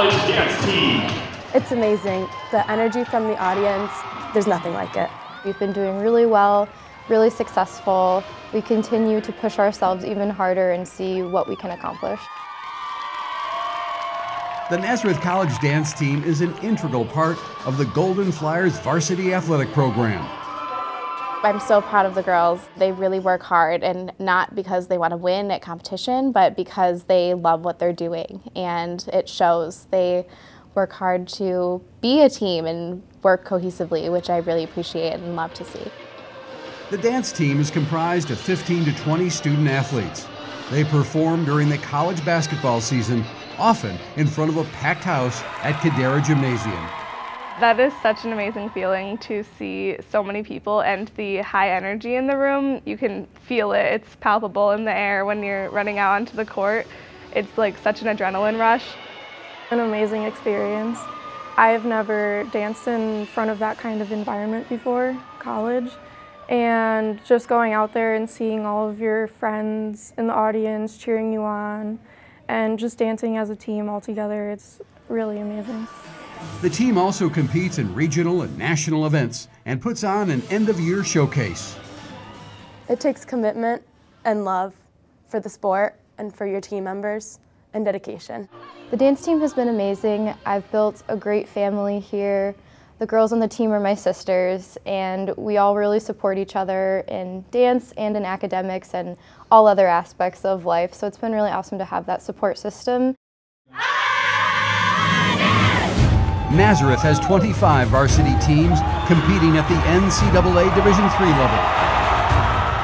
College dance team. It's amazing. The energy from the audience, there's nothing like it. We've been doing really well, really successful. We continue to push ourselves even harder and see what we can accomplish. The Nazareth College dance team is an integral part of the Golden Flyers varsity athletic program. I'm so proud of the girls. They really work hard and not because they want to win at competition, but because they love what they're doing and it shows. They work hard to be a team and work cohesively, which I really appreciate and love to see. The dance team is comprised of 15 to 20 student athletes. They perform during the college basketball season, often in front of a packed house at Kidera Gymnasium. That is such an amazing feeling to see so many people and the high energy in the room. You can feel it, it's palpable in the air when you're running out onto the court. It's like such an adrenaline rush. An amazing experience. I've never danced in front of that kind of environment before, college, and just going out there and seeing all of your friends in the audience cheering you on and just dancing as a team all together, it's really amazing. The team also competes in regional and national events and puts on an end of year showcase. It takes commitment and love for the sport and for your team members and dedication. The dance team has been amazing. I've built a great family here. The girls on the team are my sisters, and we all really support each other in dance and in academics and all other aspects of life. So it's been really awesome to have that support system. Nazareth has 25 varsity teams competing at the NCAA Division III level.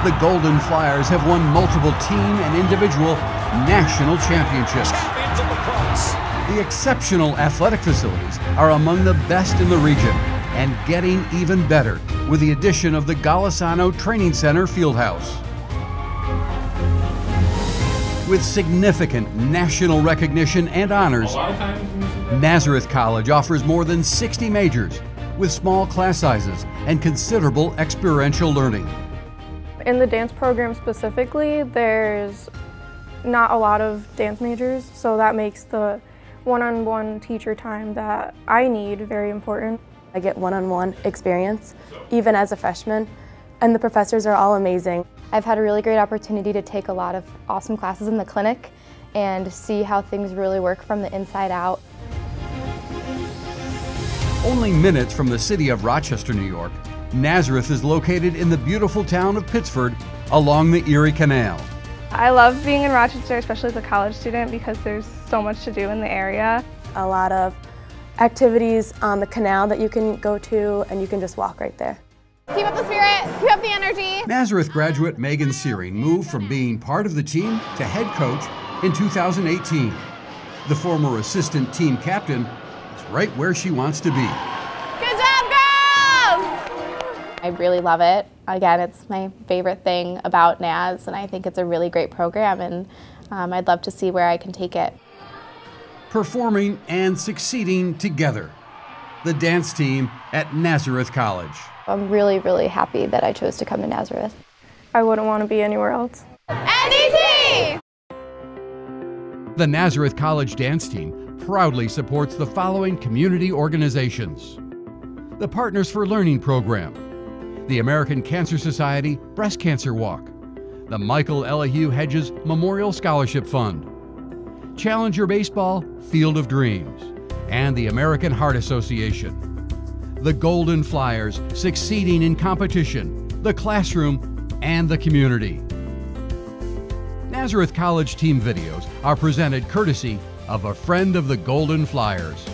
The Golden Flyers have won multiple team and individual national championships. The exceptional athletic facilities are among the best in the region and getting even better with the addition of the Golisano Training Center Fieldhouse. With significant national recognition and honors, Nazareth College offers more than 60 majors with small class sizes and considerable experiential learning. In the dance program specifically, there's not a lot of dance majors, so that makes the one-on-one teacher time that I need very important. I get one-on-one experience, even as a freshman, and the professors are all amazing. I've had a really great opportunity to take a lot of awesome classes in the clinic and see how things really work from the inside out. Only minutes from the city of Rochester, New York, Nazareth is located in the beautiful town of Pittsford along the Erie Canal. I love being in Rochester, especially as a college student, because there's so much to do in the area. A lot of activities on the canal that you can go to and you can just walk right there. Keep up the spirit, keep up the energy. Nazareth graduate Megan Searing moved from being part of the team to head coach in 2018. The former assistant team captain is right where she wants to be. Good job, girls! I really love it. Again, it's my favorite thing about Naz, and I think it's a really great program, and um, I'd love to see where I can take it. Performing and succeeding together. The dance team at Nazareth College. I'm really, really happy that I chose to come to Nazareth. I wouldn't want to be anywhere else. NDT! The Nazareth College dance team proudly supports the following community organizations the Partners for Learning Program, the American Cancer Society Breast Cancer Walk, the Michael Elihu Hedges Memorial Scholarship Fund, Challenger Baseball Field of Dreams, and the American Heart Association. The Golden Flyers succeeding in competition, the classroom, and the community. Nazareth College team videos are presented courtesy of a friend of the Golden Flyers.